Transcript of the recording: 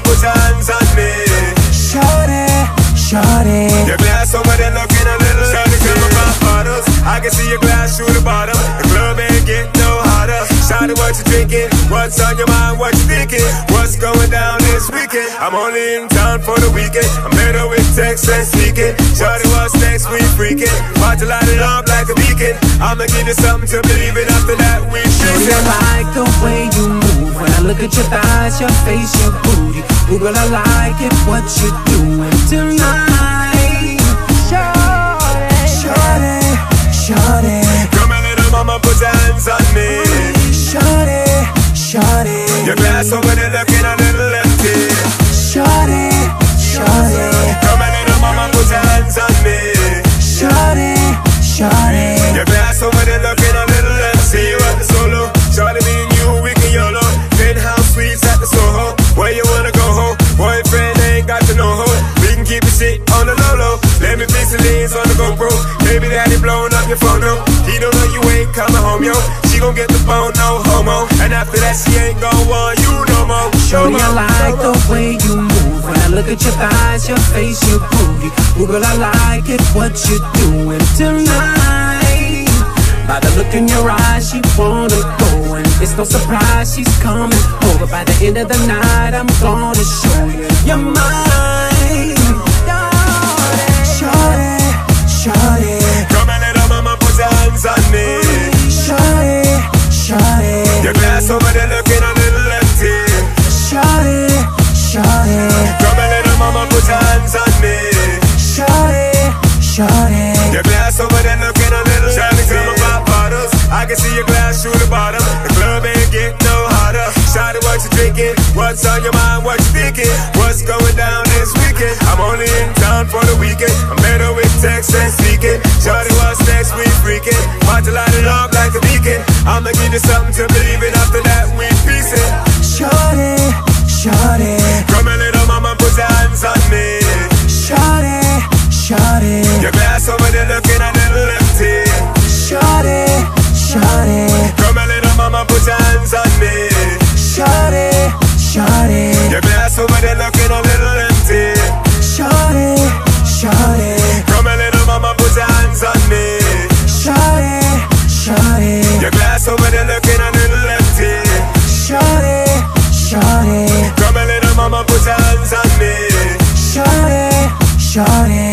wanna put your hands on me Shorty, shorty Your glass over there looking a little Shorty come my bottles I can see your glass through the bottom The club ain't getting no hotter Shorty, what you drinking? What's on your mind? What you thinking? What's going down this weekend? I'm only in town for the weekend I'm better with text and speaking Shorty, what's next? We freaking Watch light it up like a beacon I'ma give you something to believe in After that we I like the way look at your thighs, your face, your booty. Ooh, girl, I like it. What you doing tonight? Shorty, shorty, shorty. Come on, little mama, put your hands on me. Shorty, shorty. Your glass over there Baby daddy blowing up your phone, no. He don't know you ain't coming home, yo. She gon' get the phone, no homo. And after that, she ain't gon' want you no more. Shorty, I like the way you move. When I look at your thighs, your face, your booty. Ooh, girl, I like it. What you doing tonight? By the look in your eyes, she wanna go, and it's no surprise she's coming over. By the end of the night, I'm gonna show you you're mine. thinking? What's on your mind? What you thinking? What's going down this weekend? I'm only in town for the weekend. I'm better with text and speaking. Shorty, what's next? We freaking. About to light it up like a beacon. I'ma give you something to believe in. After that, we peacing. Shorty, shorty. Come a little mama, put your hands on me. Shorty, shorty. Your glass over there looking at little empty. Shorty, shorty. Come a little mama, put your hands on me. put your hands on me Shawty, shawty.